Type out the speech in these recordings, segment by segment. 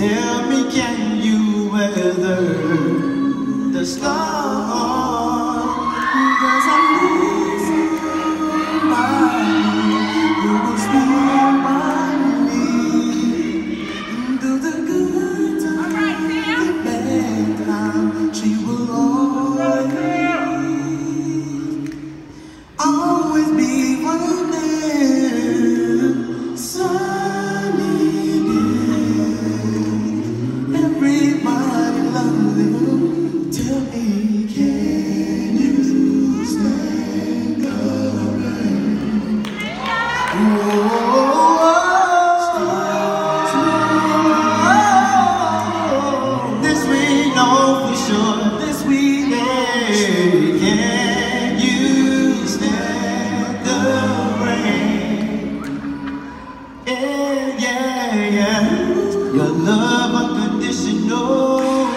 Tell me, can you weather the storm? Because I'm losing my You will stand by me through the good times, right, the bad times. She will always. Oh. love unconditional.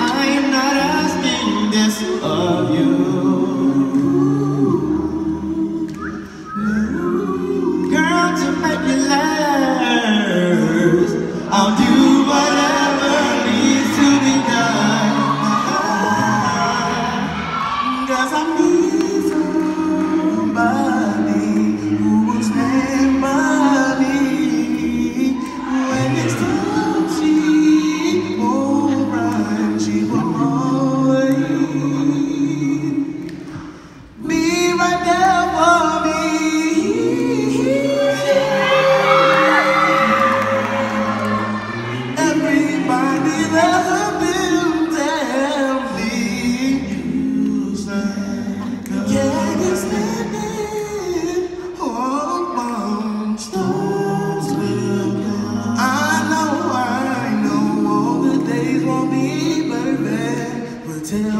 I am not asking this of you. Girl, to make I'll do whatever to. Cause I need somebody.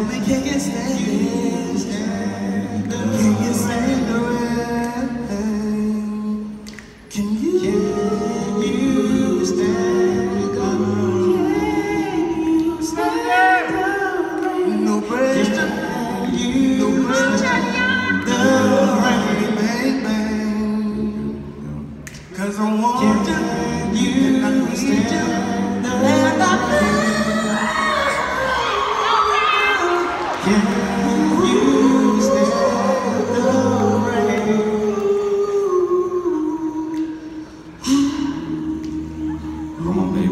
we can como